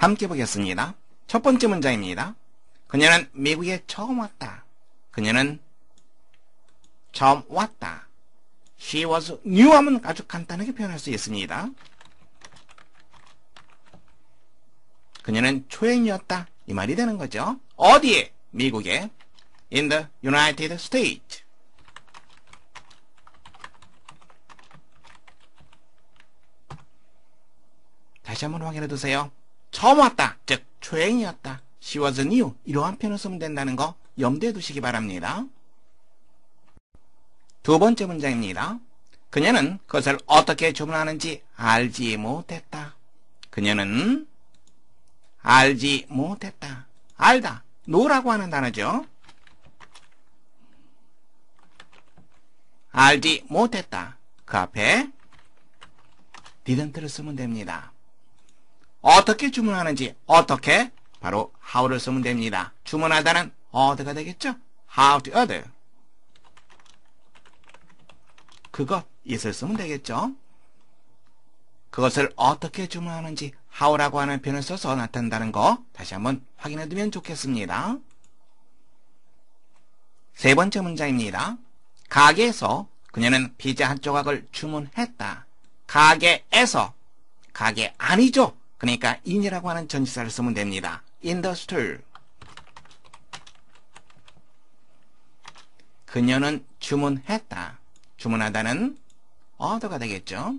함께 보겠습니다. 첫 번째 문장입니다. 그녀는 미국에 처음 왔다. 그녀는 처음 왔다. She was new 하면 아주 간단하게 표현할 수 있습니다. 그녀는 초행이었다. 이 말이 되는 거죠. 어디에? 미국에. In the United States. 다시 한번 확인해 두세요. 처음 왔다. 즉, 초행이었다. She was new. 이러한 표현을 쓰면 된다는 거 염두에 두시기 바랍니다. 두 번째 문장입니다. 그녀는 그것을 어떻게 주문하는지 알지 못했다. 그녀는 알지 못했다. 알다. 노라고 하는 단어죠. 알지 못했다. 그 앞에 didn't를 쓰면 됩니다. 어떻게 주문하는지 어떻게 바로 how를 쓰면 됩니다. 주문하다는 order가 되겠죠? how to order. 그것 it을 쓰면 되겠죠? 그것을 어떻게 주문하는지 how라고 하는 표현을 써서 나타낸다는 거 다시 한번 확인해 두면 좋겠습니다. 세 번째 문장입니다. 가게에서 그녀는 피자 한 조각을 주문했다. 가게에서 가게 아니죠. 그러니까 in이라고 하는 전치사를 쓰면 됩니다. in the store. 그녀는 주문했다. 주문하다는 order가 되겠죠.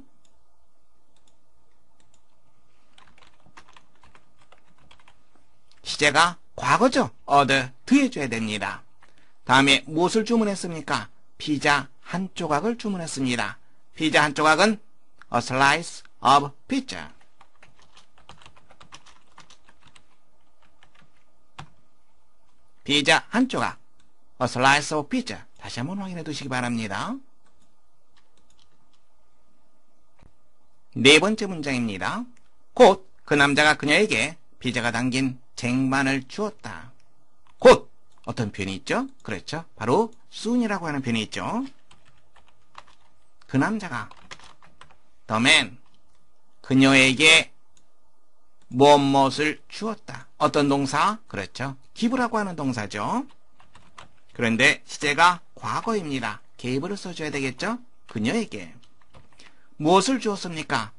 시제가 과거죠. order 드해줘야 됩니다. 다음에 무엇을 주문했습니까? 피자 한 조각을 주문했습니다. 피자 한 조각은 a slice of pizza. 피자 한 조각, a slice of pizza. 다시 한번 확인해 두시기 바랍니다. 네 번째 문장입니다. 곧 그 남자가 그녀에게 피자가 담긴 쟁반을 주었다. 곧 어떤 표현이 있죠? 그렇죠. 바로 soon이라고 하는 표현이 있죠. 그 남자가 the man 그녀에게 무엇을 주었다. 어떤 동사? 그렇죠. Give라고 하는 동사죠. 그런데 시제가 과거입니다. gave를 써줘야 되겠죠? 그녀에게 무엇을 주었습니까?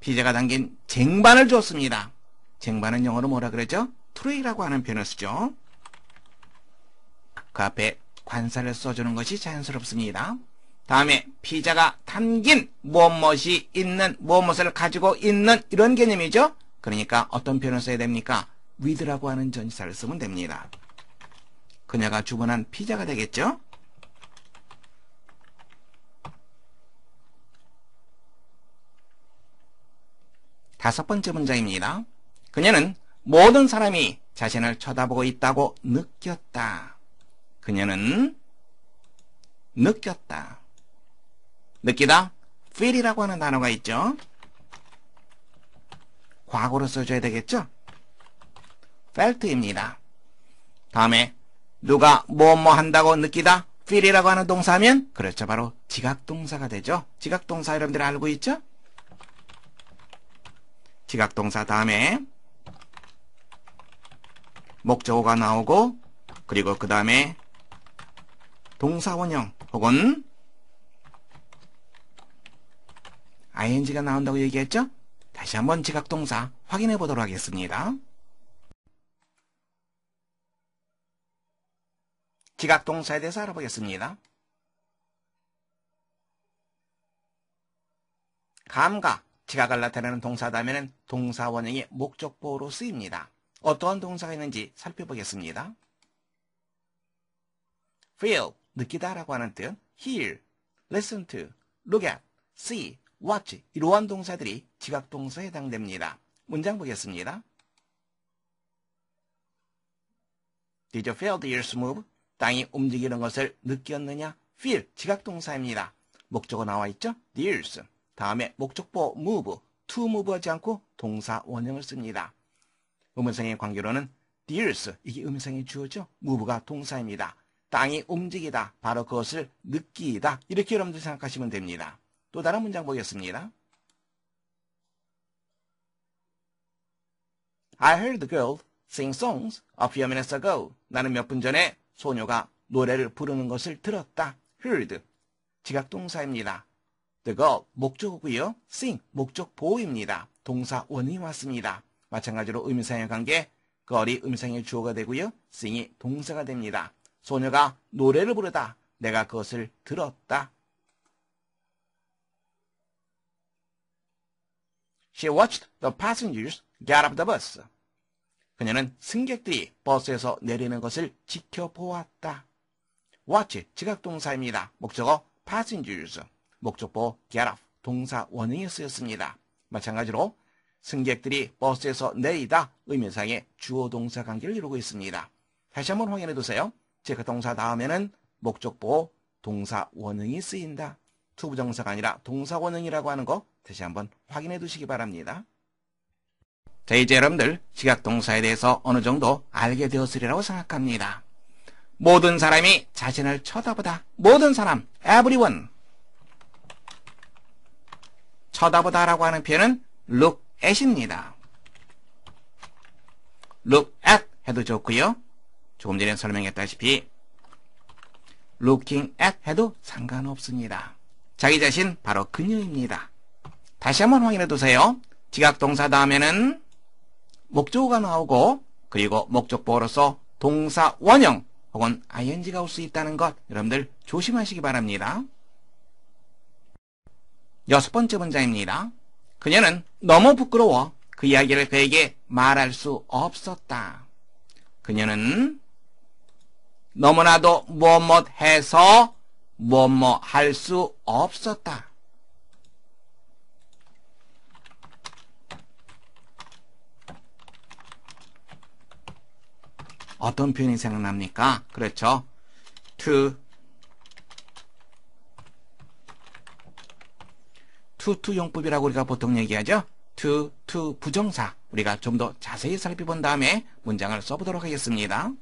피자가 담긴 쟁반을 주었습니다. 쟁반은 영어로 뭐라 그러죠? 트레이라고 하는 표현을 쓰죠. 그 앞에 관사를 써주는 것이 자연스럽습니다. 다음에 피자가 담긴 무엇무엇이 있는 무엇무엇을 가지고 있는 이런 개념이죠. 그러니까 어떤 표현을 써야 됩니까? With라고 하는 전치사를 쓰면 됩니다. 그녀가 주문한 피자가 되겠죠. 다섯 번째 문장입니다. 그녀는 모든 사람이 자신을 쳐다보고 있다고 느꼈다. 그녀는 느꼈다. 느끼다 feel이라고 하는 단어가 있죠. 과거로 써줘야 되겠죠. Felt입니다. 다음에 누가 뭐뭐 한다고 느끼다 feel이라고 하는 동사면 그렇죠. 바로 지각동사가 되죠. 지각동사 여러분들 알고 있죠? 지각동사 다음에 목적어가 나오고 그리고 그 다음에 동사원형 혹은 ing가 나온다고 얘기했죠? 다시 한번 지각동사 확인해 보도록 하겠습니다. 지각동사에 대해서 알아보겠습니다. 감각, 지각을 나타내는 동사다면 동사 원형이 목적보호로 쓰입니다. 어떠한 동사가 있는지 살펴보겠습니다. feel, 느끼다 라고 하는 뜻, hear, listen to, look at, see, watch 이러한 동사들이 지각동사에 해당됩니다. 문장 보겠습니다. Did you feel the earth move? 땅이 움직이는 것을 느꼈느냐? feel, 지각동사입니다. 목적어 나와 있죠? earth. 다음에 목적보 move, to move 하지 않고 동사 원형을 씁니다. 음성의 관계로는 earth, 이게 음성의 주어죠? move가 동사입니다. 땅이 움직이다, 바로 그것을 느끼다. 이렇게 여러분들 생각하시면 됩니다. 또 다른 문장 보겠습니다. I heard the girl sing songs a few minutes ago. 나는 몇 분 전에 소녀가 노래를 부르는 것을 들었다. heard. 지각동사입니다. The girl 목적어고요. sing 목적 보호입니다. 동사 원이 왔습니다. 마찬가지로 의미상의 관계 girl이 의미상의 주어가 되고요. sing이 동사가 됩니다. 소녀가 노래를 부르다. 내가 그것을 들었다. She watched the passengers get off the bus. 그녀는 승객들이 버스에서 내리는 것을 지켜보았다. watch 지각동사입니다. 목적어 passengers 목적보 get off 동사 원형에 쓰였습니다. 마찬가지로 승객들이 버스에서 내리다 의미상의 주어 동사 관계를 이루고 있습니다. 다시 한번 확인해 두세요. 지각동사 다음에는 목적보 동사 원형이 쓰인다. to부정사가 아니라 동사 원형이라고 하는 거 다시 한번 확인해 두시기 바랍니다. 자, 이제 여러분들 지각동사에 대해서 어느 정도 알게 되었으리라고 생각합니다. 모든 사람이 자신을 쳐다보다. 모든 사람, everyone. 쳐다보다라고 하는 표현은 look at입니다. look at 해도 좋고요. 조금 전에 설명했다시피 looking at 해도 상관없습니다. 자기 자신 바로 그녀입니다. 다시 한번 확인해 두세요. 지각동사 다음에는 목적어가 나오고 그리고 목적보로서 동사 원형 혹은 ing가 올 수 있다는 것 여러분들 조심하시기 바랍니다. 여섯 번째 문장입니다. 그녀는 너무 부끄러워 그 이야기를 그에게 말할 수 없었다. 그녀는 너무나도 뭐뭇해서 뭐뭐 할 수 없었다. 어떤 표현이 생각납니까? 그렇죠. to to to 용법이라고 우리가 보통 얘기하죠. to to 부정사 우리가 좀 더 자세히 살펴본 다음에 문장을 써보도록 하겠습니다.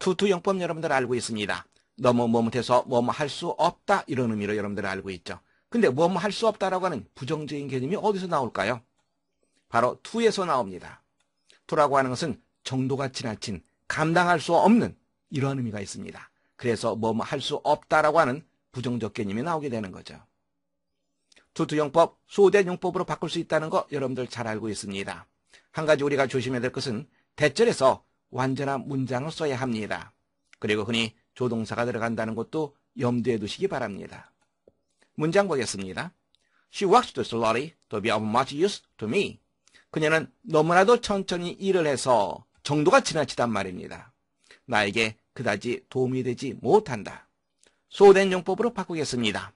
to to 용법 여러분들 알고 있습니다. 너무 뭐뭇해서 뭐뭐 할 수 없다 이런 의미로 여러분들 알고 있죠. 근데 뭐뭐 할 수 없다라고 하는 부정적인 개념이 어디서 나올까요? 바로 to에서 나옵니다. to라고 하는 것은 정도가 지나친 감당할 수 없는 이러한 의미가 있습니다. 그래서 뭐뭐 할 수 없다라고 하는 부정적 개념이 나오게 되는 거죠. 투투용법, 소대 용법으로 바꿀 수 있다는 거 여러분들 잘 알고 있습니다. 한 가지 우리가 조심해야 될 것은 대절에서 완전한 문장을 써야 합니다. 그리고 흔히 조동사가 들어간다는 것도 염두에 두시기 바랍니다. 문장 보겠습니다. She works too slowly to be of much use to me. 그녀는 너무나도 천천히 일을 해서 정도가 지나치단 말입니다. 나에게 그다지 도움이 되지 못한다. 소된 용법으로 바꾸겠습니다.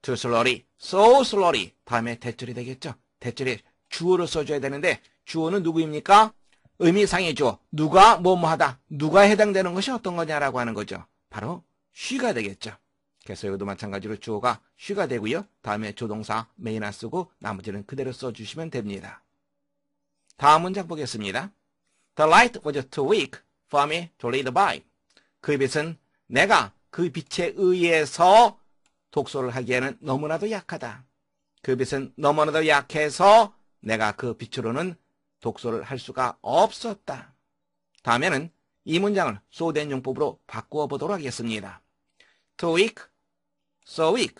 too slowly, so slowly. 다음에 대절이 되겠죠? 대절에 주어를 써줘야 되는데 주어는 누구입니까? 의미상의 주어. 누가 뭐뭐 하다. 누가 해당되는 것이 어떤 거냐라고 하는 거죠. 바로 쉬가 되겠죠. 그래서 여기도 마찬가지로 주어가 쉬가 되고요. 다음에 조동사 메이나 쓰고 나머지는 그대로 써주시면 됩니다. 다음 문장 보겠습니다. The light was too weak for me to read by. 그 빛은 내가 그 빛에 의해서 독서를 하기에는 너무나도 약하다. 그 빛은 너무나도 약해서 내가 그 빛으로는 독서를 할 수가 없었다. 다음에는 이 문장을 so that 용법으로 바꾸어 보도록 하겠습니다. too weak, so weak.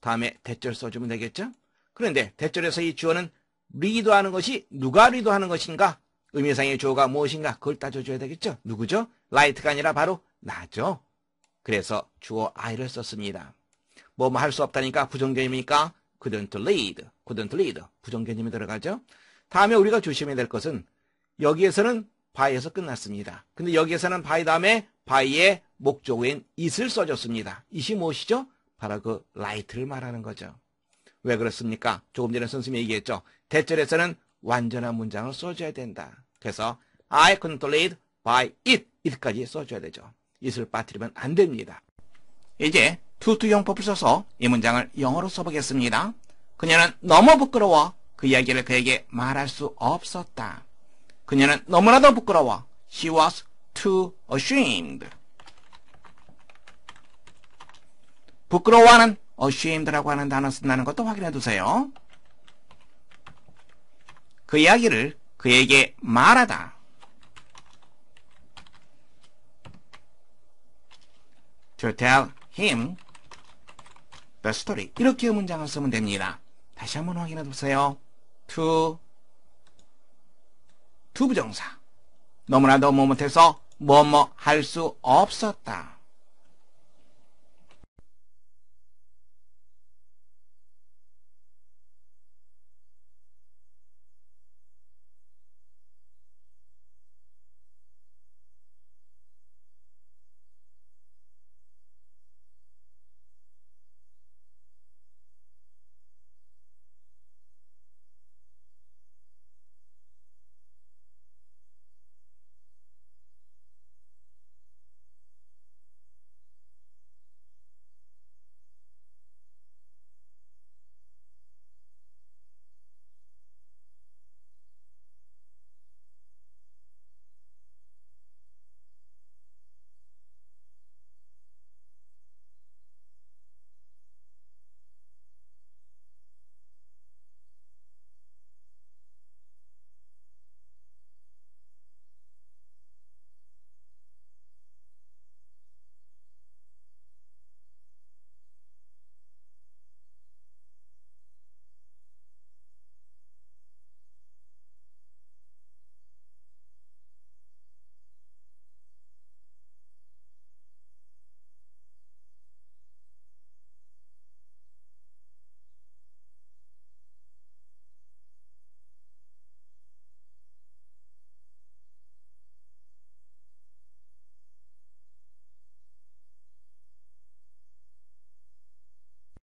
다음에 that절 써주면 되겠죠? 그런데 that절에서 이 주어는 read하는 것이 누가 read하는 것인가? 의미상의 주어가 무엇인가? 그걸 따져줘야 되겠죠? 누구죠? light가 아니라 바로 나죠. 그래서 주어 I를 썼습니다. 뭐 뭐 할 수 없다니까 부정개념이니까 couldn't read, couldn't read 부정개념이 들어가죠. 다음에 우리가 조심해야 될 것은 여기에서는 by에서 끝났습니다. 근데 여기에서는 by 다음에 by의 목적어인 it을 써줬습니다. it이 무엇이죠? 바로 그 light를 말하는 거죠. 왜 그렇습니까? 조금 전에 선생님이 얘기했죠. 대절에서는 완전한 문장을 써줘야 된다. 그래서 I lead by it, it까지 써줘야 되죠. it을 빠뜨리면 안 됩니다. 이제 투투 용법을 써서 이 문장을 영어로 써보겠습니다. 그녀는 너무 부끄러워 그 이야기를 그에게 말할 수 없었다. 그녀는 너무나도 부끄러워. She was too ashamed. 부끄러워하는 ashamed라고 하는 단어 쓴다는 것도 확인해 두세요. 그 이야기를 그에게 말하다. to tell him the story. 이렇게 문장을 쓰면 됩니다. 다시 한번 확인해 보세요. too to부정사. 너무나도 뭐 못해서 뭐뭐 할 수 없었다.